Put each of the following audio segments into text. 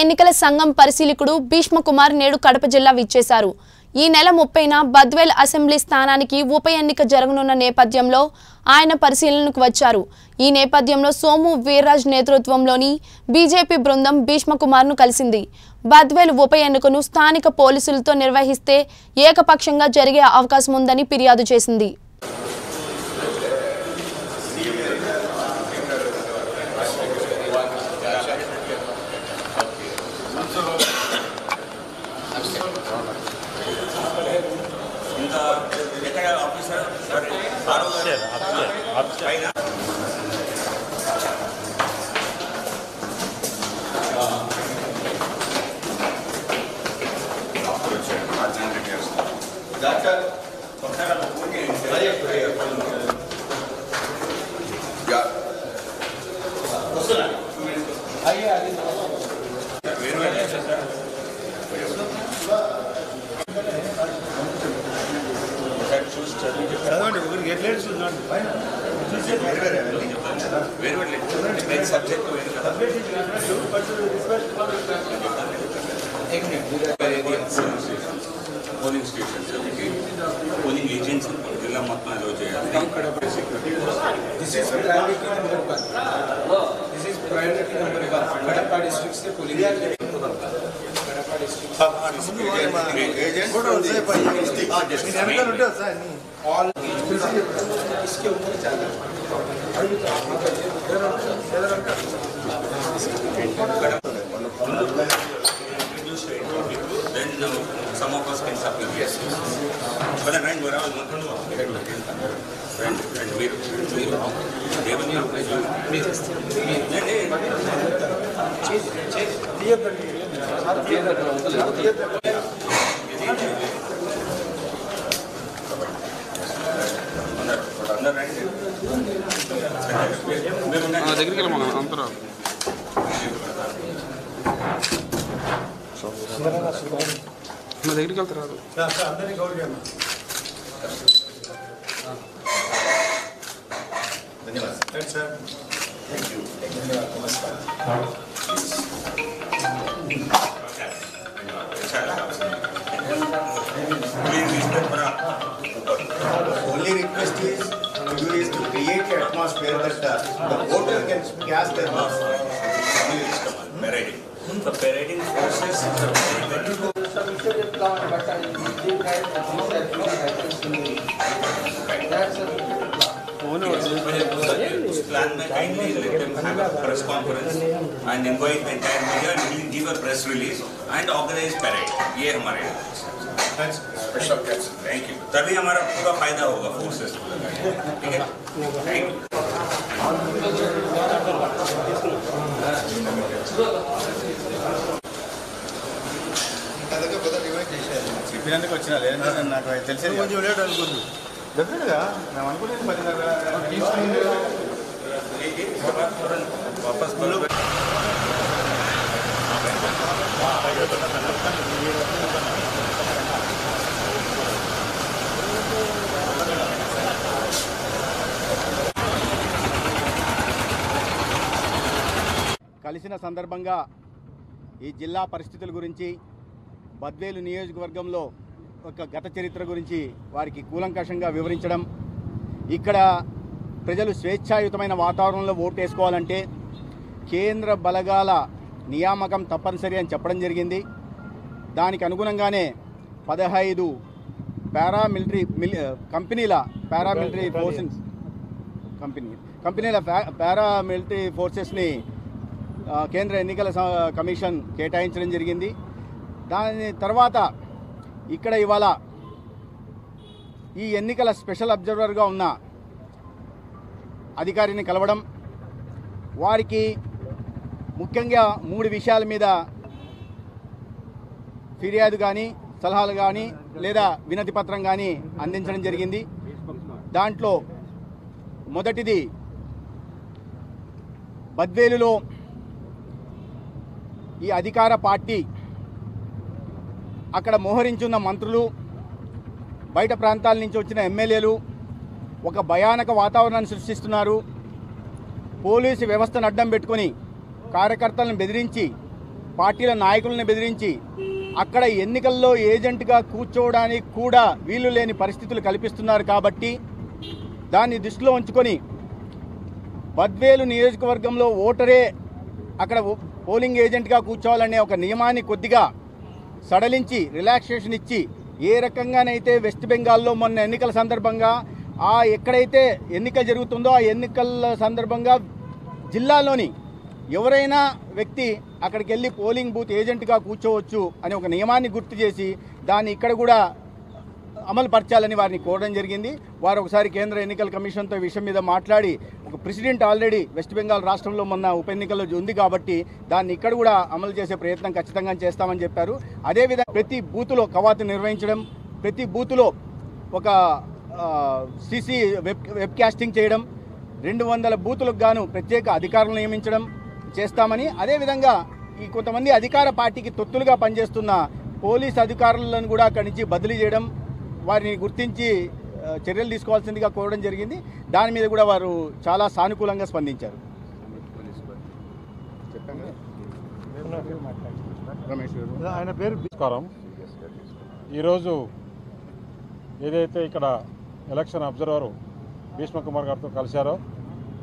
ఎన్నికల సంఘం పరిశీలకుడు భీష్మకుమార్ నేడు కడప జిల్లా విచ్చేశారు. ఈ నెల ముప్పైన బద్వేల్ అసెంబ్లీ స్థానానికి ఉప ఎన్నిక జరగనున్న నేపథ్యంలో ఆయన పరిశీలనకు వచ్చారు. ఈ నేపథ్యంలో సోము వీర్రాజ్ నేతృత్వంలోని బీజేపీ బృందం భీష్మకుమార్ను కలిసింది. బద్వేల్ ఉప ఎన్నికను స్థానిక పోలీసులతో నిర్వహిస్తే ఏకపక్షంగా జరిగే అవకాశం ఉందని ఫిర్యాదు చేసింది. ఇంకా ఎక్కడ ఆఫీసర్ సార్ పైన వేరు చదవండి ఒకరికి ఎట్లా చూడండి పైన వేరు వేరే వేరు వేరు లేదు మెయిన్ సబ్జెక్ట్ వేరు కదా పోలింగ్ స్టేషన్స్ పోలింగ్ ఏజెంట్స్ జిల్లా మొత్తం అలో చేయాలి This is priority number one. This is priority number one. Kadapa district से polling Kadapa district. వెనకాల इसके ऊपर जाना then the, some of us can support yes but then where I was not going to and and we we revenue please change change theatre theatre theatre దేవుని దగ్గరికి వెళ్ళమా అంతరా నా దగ్గరికి వెళ్తారు సార్ సార్ అందరినీ కవర్ చేయమ్మా ధన్యవాదాలు sir only request is To do is to create an atmosphere that uh, the voter can cast their vote. parading. The parading process is a very, the. Plan. उस plan में kindly let them have a press conference and invite the entire media and give a press release and organize parade. ये हमारे special thank you तभी हमारा पूरा फायदा होगा forces को लगाने ठीक है थैंक यू చెప్పినందుకు వచ్చిన లేదంటే నాకు తెలిసేది కొంచెం లేట్ అనుకుంది డెఫినెట్గా మేము అనుకునేది పదిన్నర वापस కలిసిన సందర్భంగా ఈ జిల్లా పరిస్థితుల గురించి బద్వేలు నియోజకవర్గంలో ఒక గత చరిత్ర గురించి వారికి కూలంకషంగా వివరించడం ఇక్కడ ప్రజలు స్వేచ్ఛాయుతమైన వాతావరణంలో ఓటు వేసుకోవాలంటే కేంద్ర బలగాల నియామకం తప్పనిసరి అని చెప్పడం జరిగింది. దానికి అనుగుణంగానే పదహైదు పారామిలిటరీ మిలి కంపెనీల పారామిలిటరీ ఫోర్సెస్ కంపెనీ కంపెనీల పారామిలిటరీ ఫోర్సెస్ని కేంద్ర ఎన్నికల స- కమిషన్ కేటాయించడం జరిగింది. దాని తర్వాత ఇక్కడ ఇవాళ ఈ ఎన్నికల స్పెషల్ అబ్జర్వర్గా ఉన్న అధికారిని కలవడం వారికి ముఖ్యంగా మూడు విషయాల మీద ఫిర్యాదు కానీ సలహాలు కానీ లేదా వినతి పత్రం కానీ అందించడం జరిగింది. దాంట్లో మొదటిది బద్వేలులో ఈ అధికార పార్టీ అక్కడ మోహరించున్న మంత్రులు బయట ప్రాంతాల నుంచి వచ్చిన ఎమ్మెల్యేలు ఒక భయానక వాతావరణాన్ని సృష్టిస్తున్నారు. పోలీసు వ్యవస్థను అడ్డం పెట్టుకొని కార్యకర్తలను బెదిరించి పార్టీల నాయకులను బెదిరించి అక్కడ ఎన్నికల్లో ఏజెంట్గా కూర్చోవడానికి కూడా వీలు లేని పరిస్థితులు కల్పిస్తున్నారు కాబట్టి దాన్ని దృష్టిలో ఉంచుకొని బద్వేలు నియోజకవర్గంలో ఓటరే అక్కడ పోలింగ్ ఏజెంట్గా కూర్చోవాలనే ఒక నియమాన్ని కొద్దిగా సడలించి రిలాక్సేషన్ ఇచ్చి ఏ రకంగానైతే వెస్ట్ బెంగాల్లో మొన్న ఎన్నికల సందర్భంగా ఆ ఎక్కడైతే ఎన్నిక జరుగుతుందో ఆ ఎన్నికల సందర్భంగా జిల్లాలోని ఎవరైనా వ్యక్తి అక్కడికి వెళ్ళి పోలింగ్ బూత్ ఏజెంట్గా కూర్చోవచ్చు అనే ఒక నియమాన్ని గుర్తు చేసి దాన్ని ఇక్కడ కూడా అమలు పరచాలని వారిని కోరడం జరిగింది. వారు ఒకసారి కేంద్ర ఎన్నికల కమిషన్తో ఈ విషయం మీద మాట్లాడి ఒక ప్రెసిడెంట్ ఆల్రెడీ వెస్ట్ బెంగాల్ రాష్ట్రంలో మొన్న ఉప ఎన్నికల్లో ఉంది కాబట్టి దాన్ని ఇక్కడ కూడా అమలు చేసే ప్రయత్నం ఖచ్చితంగా చేస్తామని చెప్పారు. అదేవిధంగా ప్రతి బూతులో కవాతు నిర్వహించడం ప్రతి బూతులో ఒక సిసి వెబ్ వెబ్ క్యాస్టింగ్ చేయడం రెండు వందల బూతులకు గాను ప్రత్యేక అధికారులు నియమించడం చేస్తామని అదేవిధంగా ఈ కొంతమంది అధికార పార్టీకి తొత్తులుగా పనిచేస్తున్న పోలీస్ అధికారులను కూడా అక్కడి నుంచి బదిలీ చేయడం వారిని గుర్తించి చర్యలు తీసుకోవాల్సిందిగా కోరడం జరిగింది. దాని మీద కూడా వారు చాలా సానుకూలంగా స్పందించారు. రమేష్ ఆయన పేరు నమస్కారం. ఈరోజు ఏదైతే ఇక్కడ ఎలక్షన్ అబ్జర్వర్ భీష్మ కుమార్ గారితో కలిశారో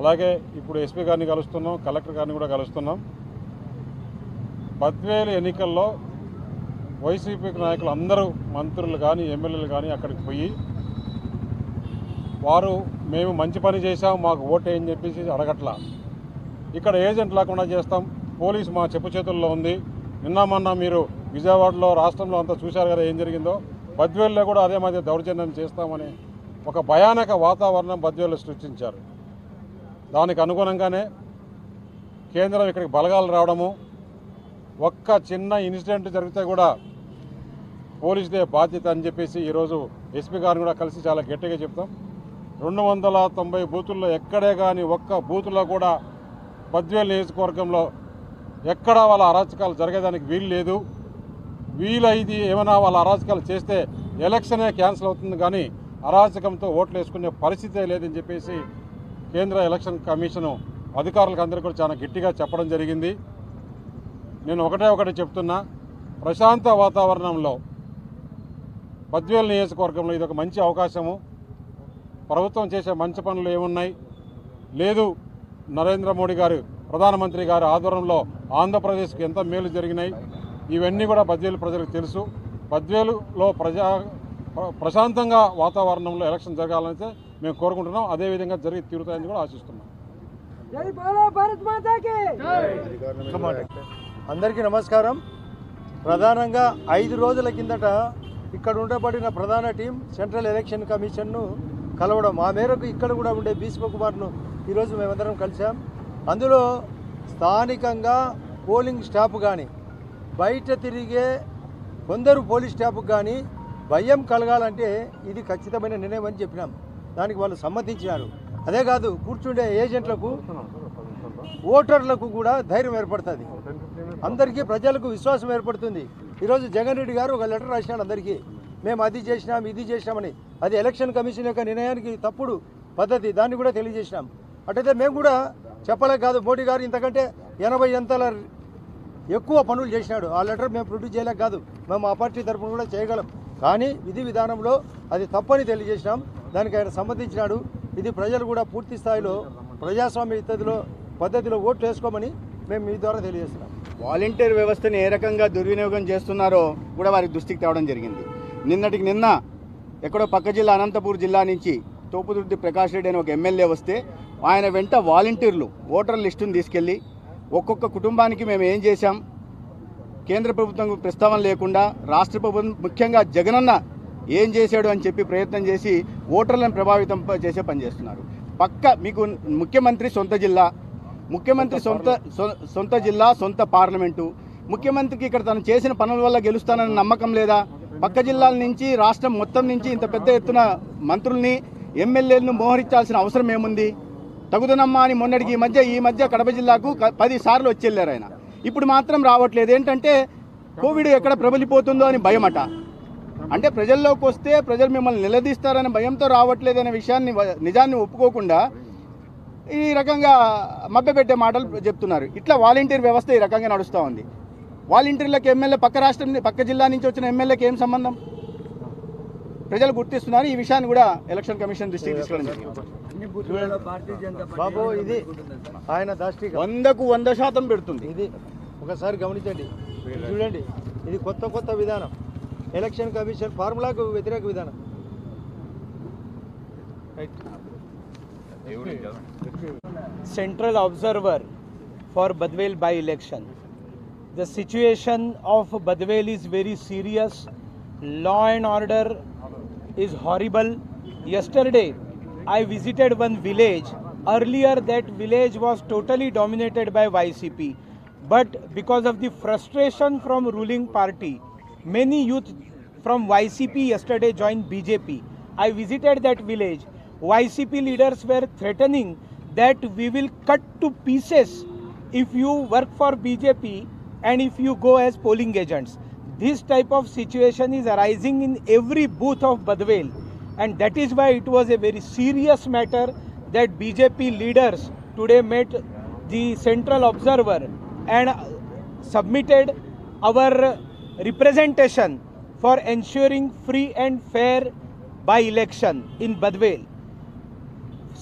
అలాగే ఇప్పుడు ఎస్పీ గారిని కలుస్తున్నాం కలెక్టర్ గారిని కూడా కలుస్తున్నాం. బద్వేలు ఎన్నికల్లో వైసీపీ నాయకులు అందరూ మంత్రులు కానీ ఎమ్మెల్యేలు కానీ అక్కడికి పోయి వారు మేము మంచి పని చేశాం మాకు ఓటేయని చెప్పేసి అడగట్లా. ఇక్కడ ఏజెంట్ లేకుండా చేస్తాం. పోలీసు మా చెప్పు చేతుల్లో ఉంది. నిన్న మొన్న మీరు విజయవాడలో రాష్ట్రంలో అంతా చూశారు కదా ఏం జరిగిందో. బద్వేల్లో కూడా అదే మధ్య దౌర్జన్యం చేస్తామని ఒక భయానక వాతావరణం బద్వేలు సృష్టించారు. దానికి అనుగుణంగానే కేంద్రం ఇక్కడికి బలగాలు రావడము ఒక్క చిన్న ఇన్సిడెంట్ జరిగితే కూడా పోలీసుదే బాధ్యత అని చెప్పేసి ఈరోజు ఎస్పీ గారిని కూడా కలిసి చాలా గట్టిగా చెప్తాం. రెండు వందల తొంభై బూతుల్లో ఎక్కడే కానీ ఒక్క బూతులో కూడా పద్వేలు నియోజకవర్గంలో ఎక్కడా వాళ్ళ అరాచకాలు జరగడానికి వీలు లేదు. వీలైది ఏమైనా వాళ్ళ అరాచకాలు చేస్తే ఎలక్షనే క్యాన్సిల్ అవుతుంది కానీ అరాచకంతో ఓట్లు వేసుకునే పరిస్థితే లేదని చెప్పేసి కేంద్ర ఎలక్షన్ కమిషను అధికారులకు అందరికీ కూడా చాలా గట్టిగా చెప్పడం జరిగింది. నేను ఒకటే ఒకటి చెప్తున్నా. ప్రశాంత వాతావరణంలో బద్వేల్ నియోజకవర్గంలో ఇది ఒక మంచి అవకాశము. ప్రభుత్వం చేసే మంచి పనులు ఏమున్నాయి? లేదు నరేంద్ర మోడీ గారు ప్రధానమంత్రి గారి ఆధ్వర్యంలో ఆంధ్రప్రదేశ్కి ఎంత మేలు జరిగినాయి? ఇవన్నీ కూడా బద్వేలు ప్రజలకు తెలుసు. బద్వేలులో ప్రజా ప్ర- ప్రశాంతంగా వాతావరణంలో ఎలక్షన్ జరగాలనైతే మేము కోరుకుంటున్నాం. అదేవిధంగా జరిగి తీరుతాయని కూడా ఆశిస్తున్నాం. అందరికీ నమస్కారం. ప్రధానంగా ఐదు రోజుల కిందట ఇక్కడ ఉండబడిన ప్రధాన టీం సెంట్రల్ ఎలక్షన్ కమిషన్ను కలవడం. ఆ మేరకు ఇక్కడ కూడా ఉండే భీష్మ కుమార్ను ఈరోజు మేమందరం కలిసాం అందులో స్థానికంగా పోలింగ్ స్టాఫ్ కానీ బయట తిరిగే కొందరు పోలీస్ స్టాఫ్కి కానీ భయం కలగాలంటే ఇది ఖచ్చితమైన నిర్ణయం అని చెప్పినాం. దానికి వాళ్ళు సమ్మతించినారు. అదే కాదు కూర్చుండే ఏజెంట్లకు ఓటర్లకు కూడా ధైర్యం ఏర్పడుతుంది. అందరికీ ప్రజలకు విశ్వాసం ఏర్పడుతుంది. ఈరోజు జగన్ రెడ్డి గారు ఒక లెటర్ రాసినాడు అందరికీ. మేము అది చేసినాం ఇది చేసినామని. అది ఎలక్షన్ కమిషన్ యొక్క నిర్ణయానికి తప్పుడు పద్ధతి దాన్ని కూడా తెలియజేసినాం. అటైతే మేము కూడా చెప్పలేక కాదు మోడీ గారు ఇంతకంటే ఎనభై ఎంతల ఎక్కువ పనులు చేసినాడు. ఆ లెటర్ మేము ప్రొడ్యూస్ చేయలేక కాదు మేము ఆ పార్టీ తరఫున కూడా చేయగలం. కానీ విధి విధానంలో అది తప్పని తెలియజేసినాం. దానికి ఆయన సంబంధించినాడు. ఇది ప్రజలు కూడా పూర్తి స్థాయిలో ప్రజాస్వామ్య ఇత్యాదిలో పద్ధతిలో ఓట్లు వేసుకోమని మేము మీ ద్వారా తెలియజేస్తున్నాం. వాలంటీర్ వ్యవస్థని ఏ రకంగా దుర్వినియోగం చేస్తున్నారో కూడా వారి దృష్టికి తేవడం జరిగింది. నిన్నటికి నిన్న ఎక్కడో పక్క జిల్లా అనంతపూర్ జిల్లా నుంచి తోపుదుర్తి ప్రకాష్ రెడ్డి అని ఒక ఎమ్మెల్యే వస్తే ఆయన వెంట వాలంటీర్లు ఓటర్ లిస్టును తీసుకెళ్ళి ఒక్కొక్క కుటుంబానికి మేము ఏం చేశాం? కేంద్ర ప్రభుత్వం ప్రస్తావన లేకుండా రాష్ట్ర ప్రభుత్వం ముఖ్యంగా జగనన్న ఏం చేశాడు అని చెప్పి ప్రయత్నం చేసి ఓటర్లను ప్రభావితం చేసే పని చేస్తున్నారు. పక్క మీకు ముఖ్యమంత్రి సొంత జిల్లా ముఖ్యమంత్రి సొంత సొంత జిల్లా సొంత పార్లమెంటు. ముఖ్యమంత్రికి ఇక్కడ తను చేసిన పనుల వల్ల గెలుస్తానన్న నమ్మకం లేదా? పక్క జిల్లాల నుంచి రాష్ట్రం మొత్తం నుంచి ఇంత పెద్ద ఎత్తున మంత్రుల్ని ఎమ్మెల్యేలను మోహరించాల్సిన అవసరం ఏముంది? తగుదనమ్మా అని మొన్నటికి ఈ మధ్య ఈ మధ్య కడప జిల్లాకు పది సార్లు వచ్చి వెళ్ళారు ఆయన. ఇప్పుడు మాత్రం రావట్లేదు. ఏంటంటే కోవిడ్ ఎక్కడ ప్రబలిపోతుందో అని భయమట. అంటే ప్రజల్లోకి వస్తే ప్రజలు మిమ్మల్ని నిలదీస్తారనే భయంతో రావట్లేదనే విషయాన్ని నిజాన్ని ఒప్పుకోకుండా ఈ రకంగా మభ్యపెట్టే మాటలు చెప్తున్నారు. ఇట్లా వాలంటీర్ వ్యవస్థ ఈ రకంగా నడుస్తూ ఉంది. వాలంటీర్లకు ఎమ్మెల్యే పక్క రాష్ట్రం పక్క జిల్లా నుంచి వచ్చిన ఎమ్మెల్యేకి ఏం సంబంధం? ప్రజలు గుర్తిస్తున్నారు. ఈ విషయాన్ని కూడా ఎలక్షన్ కమిషన్ దృష్టికి తీసుకెళ్ళడం. జరిగింది బాబు ఇది ఆయన దాష్టిక. వందకు వంద శాతం పెడుతుంది. ఇది ఒకసారి గమనించండి. చూడండి ఇది కొత్త కొత్త విధానం. ఎలక్షన్ కమిషన్ ఫార్ములాకు వ్యతిరేక విధానం. Central observer for Badvel by election. The situation of Badvel is very serious. Law and order is horrible. Yesterday, I visited one village. Earlier, that village was totally dominated by YCP. But because of the frustration from ruling party, many youth from YCP yesterday joined BJP. I visited that village. YCP leaders were threatening that we will cut to pieces if you work for BJP and if you go as polling agents. This type of situation is arising in every booth of Badvel, and that is why it was a very serious matter that BJP leaders today met the Central Observer and submitted our representation for ensuring free and fair by election in Badvel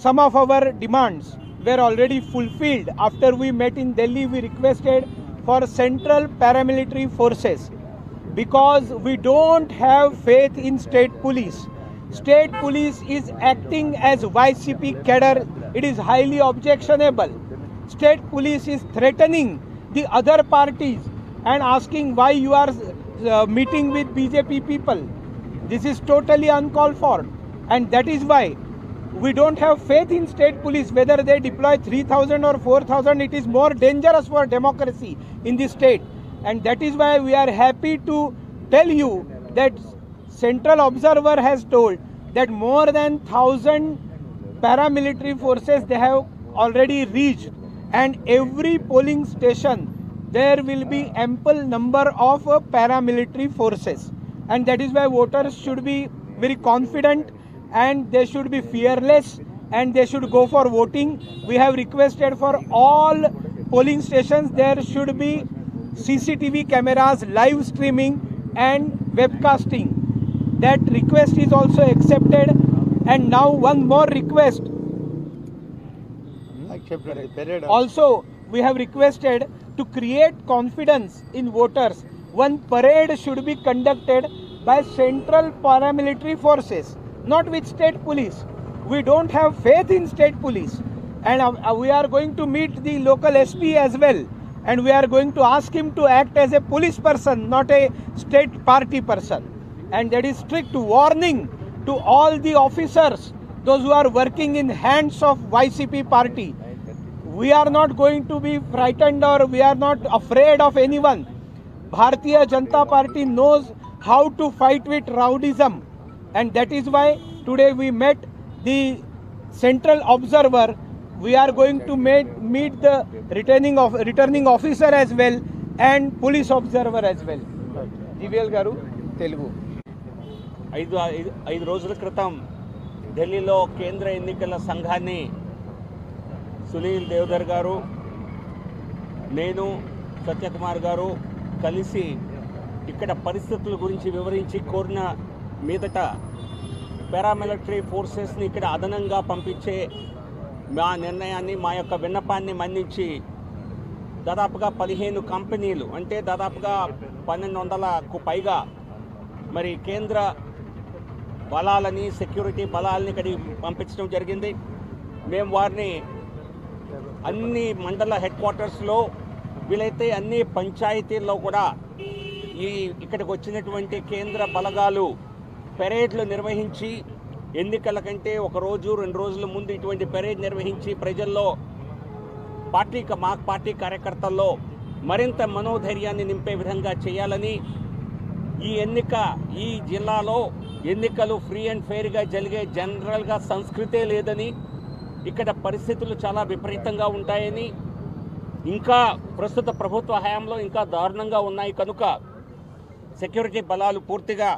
some of our demands were already fulfilled. After we met in Delhi, we requested for central paramilitary forces because we don't have faith in state police. State police is acting as YCP cadre. It is highly objectionable. State police is threatening the other parties and asking why you are uh, meeting with BJP people. This is totally uncalled for, and that is why we don't have faith in state police whether they deploy 3000 or 4000 it is more dangerous for democracy in the state. And that is why we are happy to tell you that central observer has told that more than 1000 paramilitary forces they have already reached. And every polling station there will be ample number of paramilitary forces. And that is why voters should be very confident and they should be fearless and they should go for voting. We have requested for all polling stations there should be cctv cameras live streaming and webcasting. That request is also accepted. And now one more request. Parade also we have requested to create confidence in voters. One parade should be conducted by central paramilitary forces not with state police. We don't have faith in state police. And uh, uh, we are going to meet the local sp as well. And we are going to ask him to act as a police person not a state party person. And that is strict warning to all the officers those who are working in hands of ycp party. We are not going to be frightened or we are not afraid of anyone. Bharatiya Janata Party knows how to fight with rowdyism and that is why today we met the central observer. We are going to meet, meet the returning of returning officer as well and police observer as well. GVL Garu, Telugu. ఐదు ఐదు ఐదు రోజుల క్రితం ఢిల్లీలో కేంద్ర ఎన్నికల సంఘాన్ని సునీల్ దేవదర్ గారు నేను సత్యకుమార్ గారు కలిసి ఇక్కడ పరిస్థితుల గురించి వివరించి కోరిన మీదట పారామిలిటరీ ఫోర్సెస్ని ఇక్కడ అదనంగా పంపించే మా నిర్ణయాన్ని మా యొక్క విన్నపాన్ని మన్నించి దాదాపుగా పదిహేను కంపెనీలు అంటే దాదాపుగా పన్నెండు వందలకు పైగా మరి కేంద్ర బలాలని సెక్యూరిటీ బలాలని ఇక్కడికి పంపించడం జరిగింది. మేము వారిని అన్ని మండల హెడ్ క్వార్టర్స్లో వీలైతే అన్ని పంచాయతీల్లో కూడా ఈ ఇక్కడికి వచ్చినటువంటి కేంద్ర బలగాలు పెరేడ్లు నిర్వహించి ఎన్నికల కంటే ఒక రోజు రెండు రోజుల ముందు ఇటువంటి పెరేడ్ నిర్వహించి ప్రజల్లో పార్టీ మా పార్టీ కార్యకర్తల్లో మరింత మనోధైర్యాన్ని నింపే విధంగా చేయాలని ఈ ఎన్నిక ఈ జిల్లాలో ఎన్నికలు ఫ్రీ అండ్ ఫెయిర్గా జరిగే జనరల్గా సంస్కృతే లేదని ఇక్కడ పరిస్థితులు చాలా విపరీతంగా ఉంటాయని ఇంకా ప్రస్తుత ప్రభుత్వ హయాంలో ఇంకా దారుణంగా ఉన్నాయి. కనుక సెక్యూరిటీ బలాలు పూర్తిగా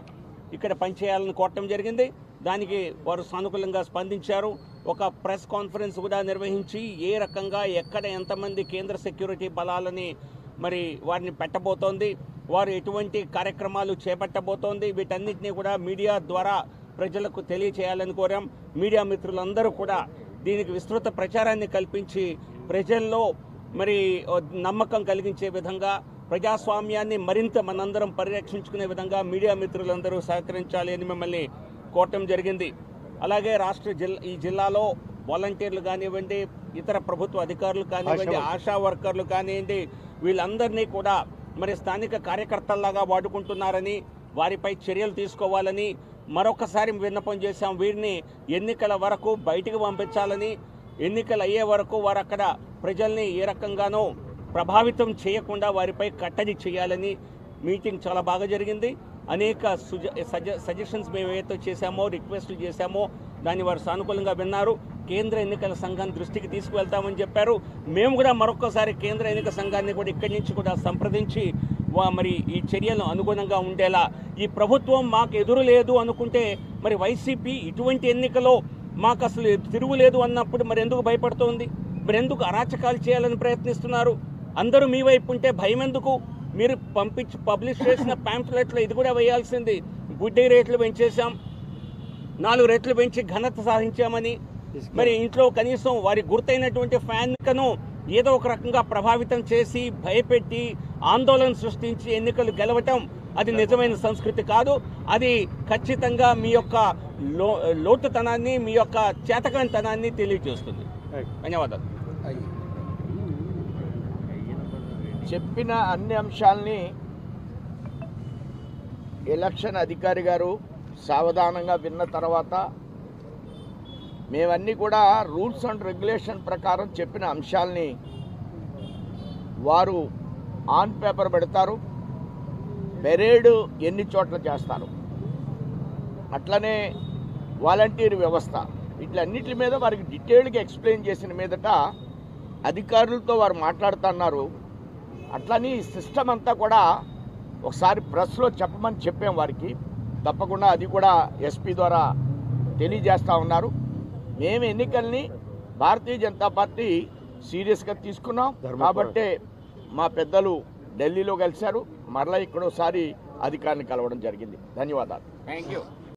ఇక్కడ పనిచేయాలని కోరటం జరిగింది. దానికి వారు సానుకూలంగా స్పందించారు. ఒక ప్రెస్ కాన్ఫరెన్స్ కూడా నిర్వహించి ఏ రకంగా ఎక్కడ ఎంతమంది కేంద్ర సెక్యూరిటీ బలాలని మరి వారిని పెట్టబోతోంది వారు ఎటువంటి కార్యక్రమాలు చేపట్టబోతోంది వీటన్నిటిని కూడా మీడియా ద్వారా ప్రజలకు తెలియచేయాలని కోరాం. మీడియా మిత్రులందరూ కూడా దీనికి విస్తృత ప్రచారాన్ని కల్పించి ప్రజల్లో మరి నమ్మకం కలిగించే విధంగా ప్రజాస్వామ్యాన్ని మరింత మనందరం పరిరక్షించుకునే విధంగా మీడియా మిత్రులందరూ సహకరించాలి అని మిమ్మల్ని కోరటం జరిగింది. అలాగే రాష్ట్ర జిల్లా ఈ జిల్లాలో వాలంటీర్లు కానివ్వండి ఇతర ప్రభుత్వ అధికారులు కానివ్వండి ఆశా వర్కర్లు కానివ్వండి వీళ్ళందరినీ కూడా మరి స్థానిక కార్యకర్తల్లాగా వాడుకుంటున్నారని వారిపై చర్యలు తీసుకోవాలని మరొకసారి విన్నపం చేశాం. వీరిని ఎన్నికల వరకు బయటికి పంపించాలని ఎన్నికలు అయ్యే వరకు వారు అక్కడ ప్రజల్ని ఏ రకంగానో ప్రభావితం చేయకుండా వారిపై కట్టడి చేయాలని మీటింగ్ చాలా బాగా జరిగింది. అనేక సుజ సజ సజెషన్స్ మేము ఏవైతే చేశామో రిక్వెస్ట్లు చేశామో దాన్ని వారు సానుకూలంగా విన్నారు. కేంద్ర ఎన్నికల సంఘం దృష్టికి తీసుకువెళ్తామని చెప్పారు. మేము కూడా మరొకసారి కేంద్ర ఎన్నికల సంఘాన్ని కూడా ఇక్కడి నుంచి కూడా సంప్రదించి వా- మరి ఈ చర్యలు అనుగుణంగా ఉండేలా. ఈ ప్రభుత్వం మాకు ఎదురు లేదు అనుకుంటే మరి వైసీపీ ఇటువంటి ఎన్నికలో మాకు అసలు తిరుగులేదు అన్నప్పుడు మరి ఎందుకు భయపడుతోంది? మరి ఎందుకు అరాచకాలు చేయాలని ప్రయత్నిస్తున్నారు? అందరూ మీ వైపు ఉంటే భయం ఎందుకు మీరు పంపించి పబ్లిష్ చేసిన ప్యాంప్లెట్లో ఇది కూడా వేయాల్సింది. గుడ్డి రేట్లు పెంచేశాం. నాలుగు రెట్లు పెంచి ఘనత సాధించామని. మరి ఇంట్లో కనీసం వారి గుర్తైనటువంటి ఫ్యాన్కను ఏదో ఒక రకంగా ప్రభావితం చేసి భయపెట్టి ఆందోళన సృష్టించి ఎన్నికలు గెలవటం అది నిజమైన సంస్కృతి కాదు. అది ఖచ్చితంగా మీ యొక్క లో లోటుతనాన్ని మీ యొక్క చేతకానితనాన్ని తెలియజేస్తుంది. ధన్యవాదాలు. చెప్పిన అన్ని అంశాలని ఎలక్షన్ అధికారి గారు సావధానంగా విన్న తర్వాత మేమన్నీ కూడా రూల్స్ అండ్ రెగ్యులేషన్ ప్రకారం చెప్పిన అంశాలని వారు ఆన్ పేపర్ పెడతారు. పెరేడ్ ఎన్ని చోట్ల చేస్తారు. అట్లనే వాలంటీర్ వ్యవస్థ వీటిలన్నిటి మీద వారికి డీటెయిల్డ్గా ఎక్స్ప్లెయిన్ చేసిన మీదట అధికారులతో వారు మాట్లాడుతున్నారు అట్లని సిస్టమ్ అంతా కూడా ఒకసారి ప్రెస్లో చెప్పమని చెప్పాం వారికి. తప్పకుండా అది కూడా ఎస్పీ ద్వారా తెలియజేస్తూ ఉన్నారు. మేము ఎన్నికల్ని భారతీయ జనతా పార్టీ సీరియస్గా తీసుకున్నాం. కాబట్టే మా పెద్దలు ఢిల్లీలో కలిశారు. మరలా ఇక్కడోసారి అధికారిని కలవడం జరిగింది. ధన్యవాదాలు. Thank you